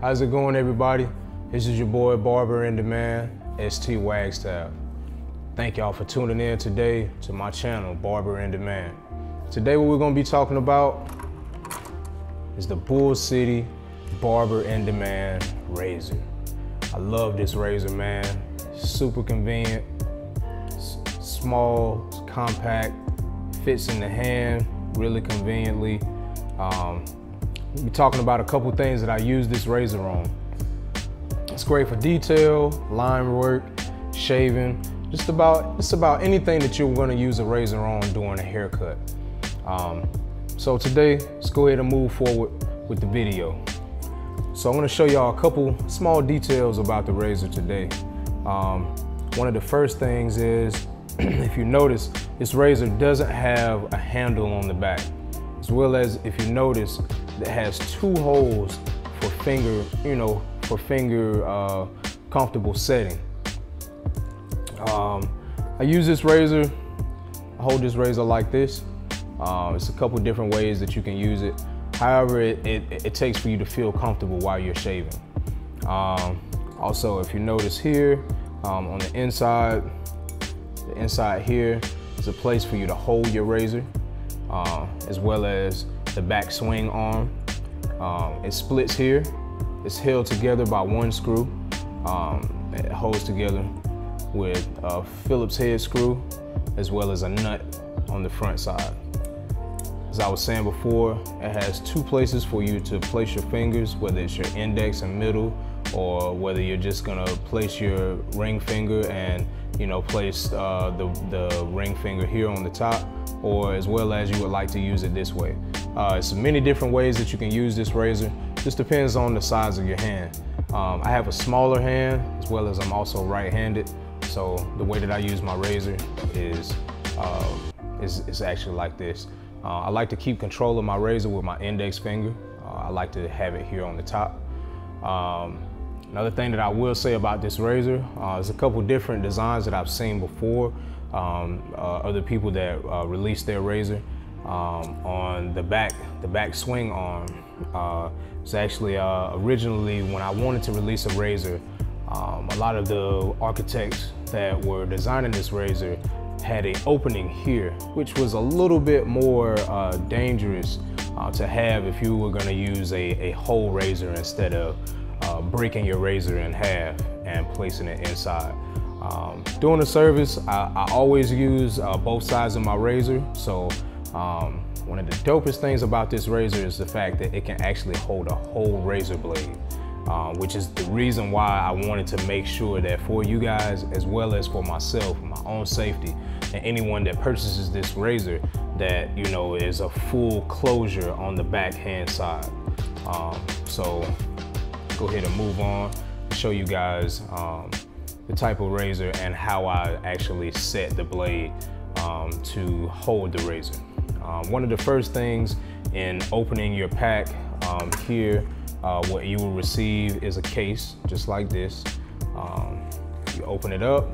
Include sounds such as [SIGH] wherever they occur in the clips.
How's it going, everybody? This is your boy, Barber in Demand, ST Wagstaff. Thank y'all for tuning in today to my channel, Barber in Demand. Today, what we're gonna be talking about is the Bull City Barber in Demand razor. I love this razor, man. Super convenient, small, compact, fits in the hand really conveniently. Um, we'll be talking about a couple things that I use this razor on. It's great for detail, line work, shaving, just about just about anything that you're going to use a razor on during a haircut. Um, so today, let's go ahead and move forward with the video. So I'm to show y'all a couple small details about the razor today. Um, one of the first things is, [CLEARS THROAT] if you notice, this razor doesn't have a handle on the back. As well as if you notice, it has two holes for finger, you know, for finger uh, comfortable setting. Um, I use this razor, I hold this razor like this. Uh, it's a couple different ways that you can use it. However, it, it, it takes for you to feel comfortable while you're shaving. Um, also, if you notice here, um, on the inside, the inside here is a place for you to hold your razor, uh, as well as the back swing arm. Um, it splits here. It's held together by one screw. Um, it holds together with a Phillips head screw, as well as a nut on the front side. As I was saying before, it has two places for you to place your fingers, whether it's your index and middle, or whether you're just gonna place your ring finger and you know place uh, the, the ring finger here on the top, or as well as you would like to use it this way. Uh, it's many different ways that you can use this razor. Just depends on the size of your hand. Um, I have a smaller hand as well as I'm also right-handed. So the way that I use my razor is, uh, is, is actually like this. Uh, I like to keep control of my razor with my index finger. Uh, I like to have it here on the top. Um, another thing that I will say about this razor uh, is a couple different designs that I've seen before. Um, uh, other people that uh, release their razor um, on the back, the back swing arm. Uh, it's actually originally when I wanted to release a razor, um, a lot of the architects that were designing this razor had an opening here, which was a little bit more uh, dangerous uh, to have if you were gonna use a, a whole razor instead of uh, breaking your razor in half and placing it inside. Um, during the service, I, I always use uh, both sides of my razor. So um, one of the dopest things about this razor is the fact that it can actually hold a whole razor blade. Uh, which is the reason why I wanted to make sure that for you guys, as well as for myself, my own safety, and anyone that purchases this razor, that, you know, is a full closure on the backhand side. Um, so go ahead and move on, show you guys um, the type of razor and how I actually set the blade um, to hold the razor. Um, one of the first things in opening your pack um, here uh, what you will receive is a case just like this. Um, you open it up,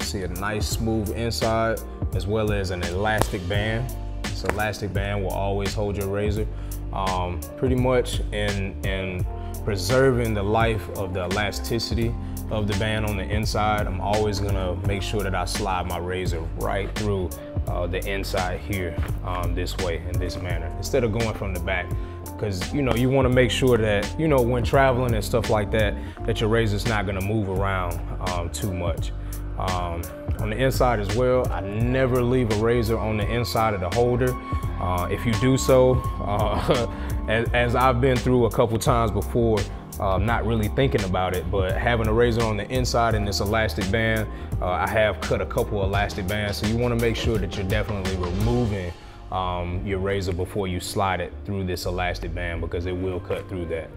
see a nice smooth inside as well as an elastic band. This elastic band will always hold your razor. Um, pretty much in, in preserving the life of the elasticity of the band on the inside, I'm always gonna make sure that I slide my razor right through uh, the inside here um, this way in this manner instead of going from the back. Because you know you want to make sure that you know when traveling and stuff like that that your razor's not going to move around um, too much. Um, on the inside as well I never leave a razor on the inside of the holder. Uh, if you do so uh, [LAUGHS] as, as, I've been through a couple times before uh, not really thinking about it but having a razor on the inside and this elastic band uh, I have cut a couple elastic bands. So you want to make sure that you're definitely removing um, your razor before you slide it through this elastic band because it will cut through that.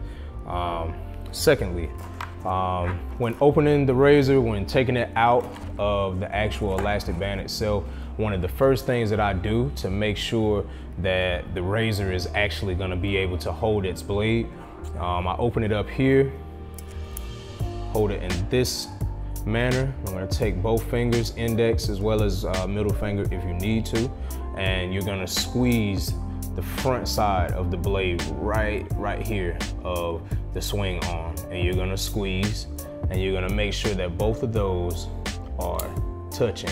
Um, secondly, um, when opening the razor, when taking it out of the actual elastic band itself, one of the first things that I do to make sure that the razor is actually gonna be able to hold its blade, um, I open it up here, hold it in this manner. I'm gonna take both fingers, index as well as uh, middle finger if you need to, and you're gonna squeeze the front side of the blade right, right here of the swing arm. And you're gonna squeeze and you're gonna make sure that both of those are touching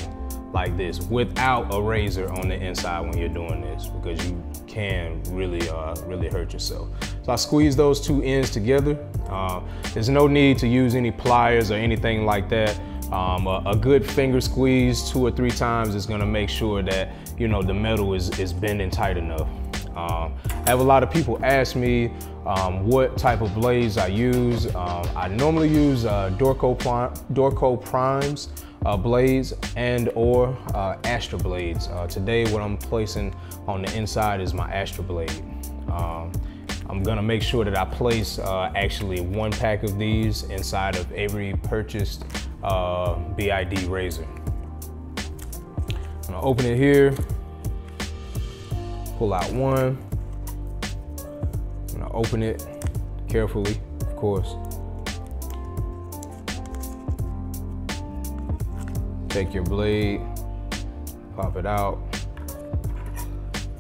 like this without a razor on the inside when you're doing this because you can really, uh, really hurt yourself. So I squeeze those two ends together. Uh, there's no need to use any pliers or anything like that. Um, a, a, good finger squeeze two or three times is gonna make sure that you know the metal is, is bending tight enough. Um, I have a lot of people ask me um, what type of blades I use. Um, I normally use uh, Dorco, Dorco Primes uh, blades and or uh, Astra blades. Uh, today what I'm placing on the inside is my Astra blade. Um, I'm gonna make sure that I place uh, actually one pack of these inside of every purchased uh, BID razor. I'm gonna open it here, pull out one. I'm gonna open it carefully, of course. Take your blade, pop it out.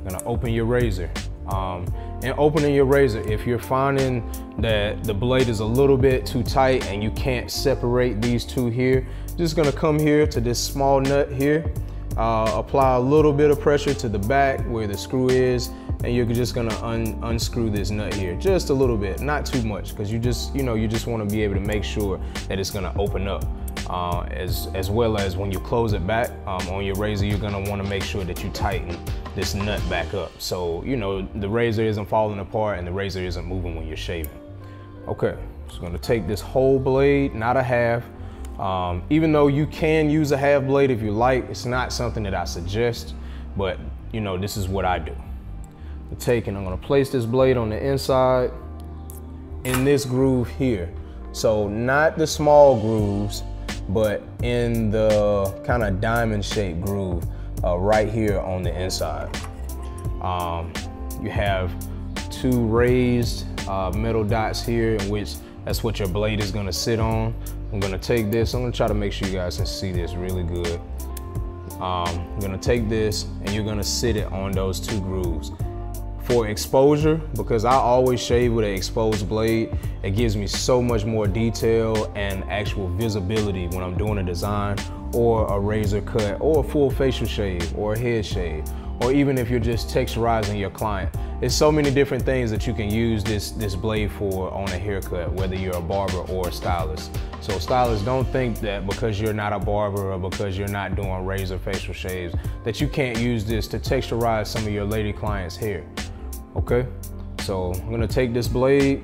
Gonna open your razor. Um, and opening your razor, if you're finding that the blade is a little bit too tight and you can't separate these two here, just gonna come here to this small nut here, uh, apply a little bit of pressure to the back where the screw is, and you're just gonna un unscrew this nut here, just a little bit, not too much, because you just, you know, you just wanna be able to make sure that it's gonna open up. Uh, as, as well as when you close it back um, on your razor, you're gonna wanna make sure that you tighten this nut back up. So, you know, the razor isn't falling apart and the razor isn't moving when you're shaving. Okay, so I'm gonna take this whole blade, not a half. Um, even though you can use a half blade if you like, it's not something that I suggest, but you know, this is what I do. I'm taking, I'm gonna place this blade on the inside in this groove here. So not the small grooves, but in the kind of diamond shaped groove uh, right here on the inside. Um, you have two raised uh, metal dots here in which that's what your blade is gonna sit on. I'm gonna take this, I'm gonna try to make sure you guys can see this really good. Um, I'm gonna take this and you're gonna sit it on those two grooves. For exposure, because I always shave with an exposed blade, it gives me so much more detail and actual visibility when I'm doing a design or a razor cut or a full facial shave or a head shave or even if you're just texturizing your client. There's so many different things that you can use this, this blade for on a haircut, whether you're a barber or a stylist. So stylists, don't think that because you're not a barber or because you're not doing razor facial shaves, that you can't use this to texturize some of your lady clients' hair, okay? So I'm gonna take this blade,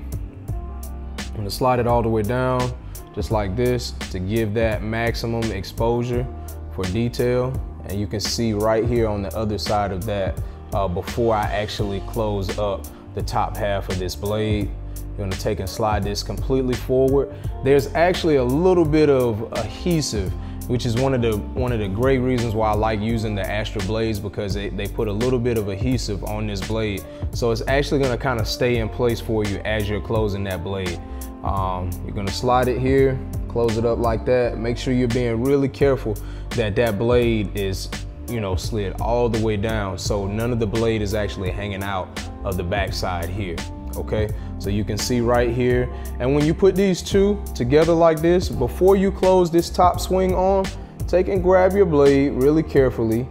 I'm gonna slide it all the way down, just like this, to give that maximum exposure for detail. And you can see right here on the other side of that, uh, before I actually close up the top half of this blade, you're gonna take and slide this completely forward. There's actually a little bit of adhesive which is one of the one of the great reasons why I like using the Astra blades because they, they put a little bit of adhesive on this blade. So it's actually gonna kind of stay in place for you as you're closing that blade. Um, you're gonna slide it here, close it up like that. Make sure you're being really careful that that blade is, you know, slid all the way down so none of the blade is actually hanging out of the backside here, okay? So you can see right here. And when you put these two together like this, before you close this top swing on, take and grab your blade really carefully.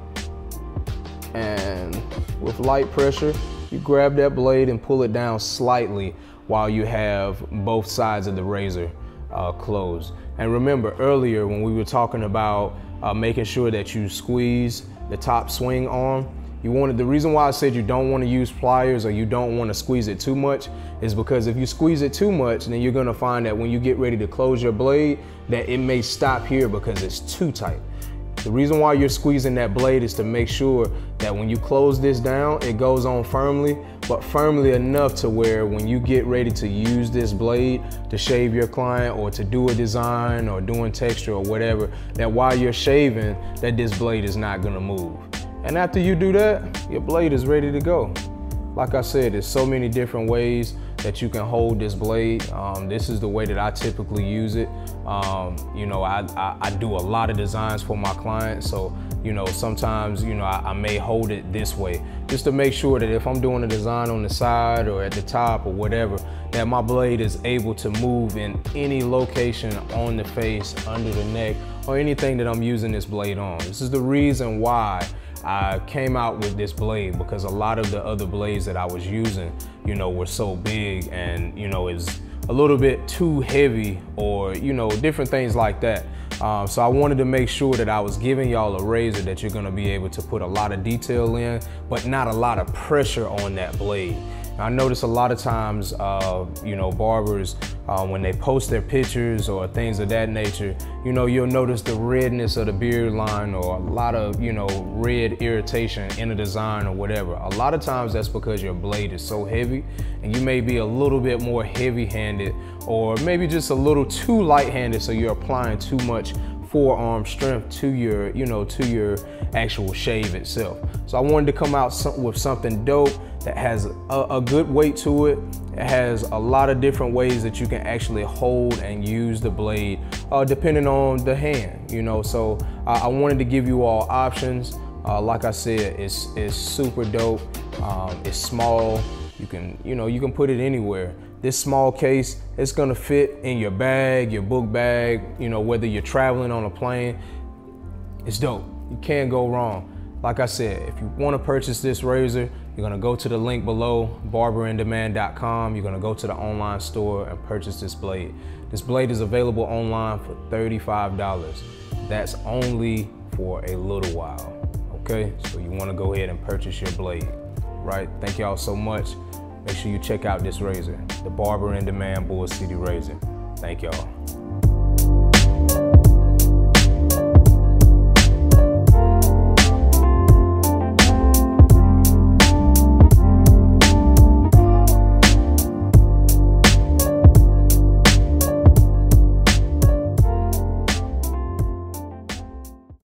And with light pressure, you grab that blade and pull it down slightly while you have both sides of the razor uh. And remember earlier when we were talking about uh, making sure that you squeeze the top swing arm, you wanted the reason why I said you don't want to use pliers or you don't want to squeeze it too much is because if you squeeze it too much, then you're gonna find that when you get ready to close your blade, that it may stop here because it's too tight. The reason why you're squeezing that blade is to make sure that when you close this down, it goes on firmly, but firmly enough to where when you get ready to use this blade to shave your client or to do a design or doing texture or whatever, that while you're shaving, that this blade is not gonna move. And after you do that, your blade is ready to go. Like I said, there's so many different ways that you can hold this blade. Um, this is the way that I typically use it. Um, you know, I, I, I, do a lot of designs for my clients, so you know, sometimes you know I, I, may hold it this way just to make sure that if I'm doing a design on the side or at the top or whatever, that my blade is able to move in any location on the face, under the neck, or anything that I'm using this blade on. This is the reason why I came out with this blade because a lot of the other blades that I was using, you know, were so big and, you know, it's a little bit too heavy or, you know, different things like that. Um, so I wanted to make sure that I was giving y'all a razor that you're gonna be able to put a lot of detail in, but not a lot of pressure on that blade. I notice a lot of times, uh, you know, barbers, uh, when they post their pictures or things of that nature, you know, you'll notice the redness of the beard line or a lot of, you know, red irritation in the design or whatever. A lot of times that's because your blade is so heavy and you may be a little bit more heavy handed or maybe just a little too light handed so you're applying too much forearm strength to your, you know, to your actual shave itself. So I wanted to come out with something dope that has a, a, good weight to it. It has a lot of different ways that you can actually hold and use the blade, uh, depending on the hand, you know. So uh, I wanted to give you all options. Uh, like I said, it's, it's super dope. Um, it's small. You can, you know, you can put it anywhere. This small case, it's gonna fit in your bag, your book bag, you know, whether you're traveling on a plane. It's dope. You can't go wrong. Like I said, if you wanna purchase this razor, you're gonna go to the link below, barberindemand.com. You're gonna go to the online store and purchase this blade. This blade is available online for $35. That's only for a little while, okay? So you wanna go ahead and purchase your blade, right? Thank y'all so much. Make sure you check out this razor, the Barber in Demand Bull City Razor. Thank y'all.